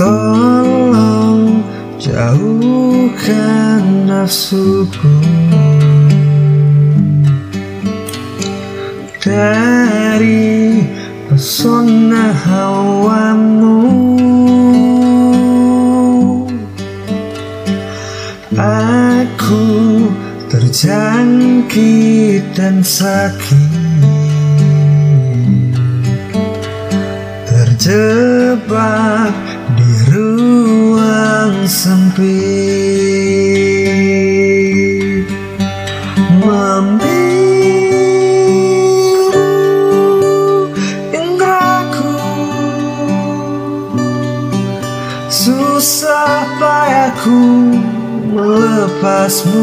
Tolong jauhkan nafsuku Dari pesona hawamu. Aku terjangkit dan sakit Terjebak Susah payahku melepasmu.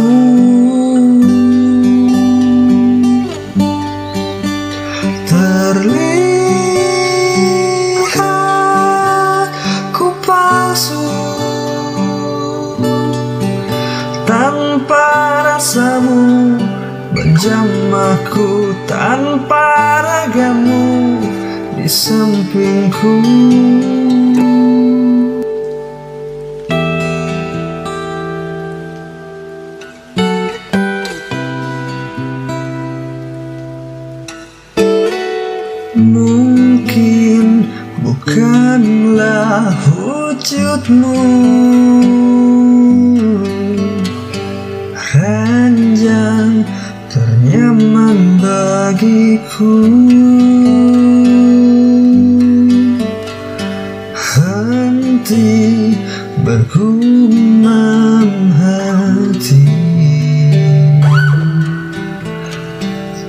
Terlihat ku palsu Tanpa rasamu. Menjamahku tanpa ragamu Di sampingku Mungkin bukanlah wujudmu. Ranjang ternyaman bagiku. Henti bergumam hati.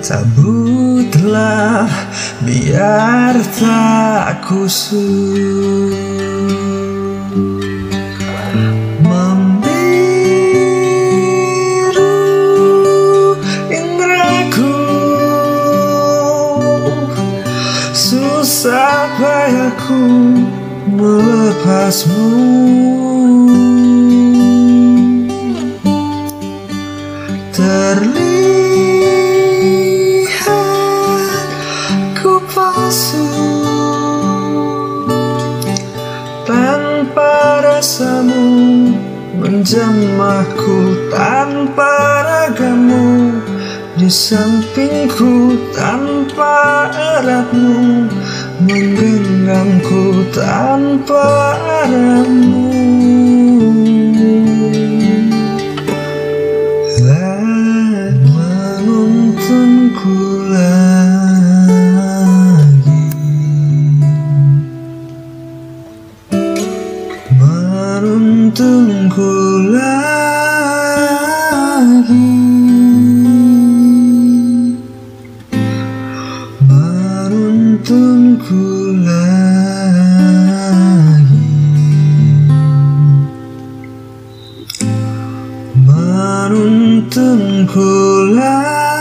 Cabutlah biar tak kusut Membiru indraku. Susah payahku melepasmu. Terlihat Menjamahku tanpa ragamu Di sampingku tanpa eratmu Menggenggamku tanpa arahmu Dan menuntunku Menuntunku lagi Menuntunku lagi Menuntunku lagi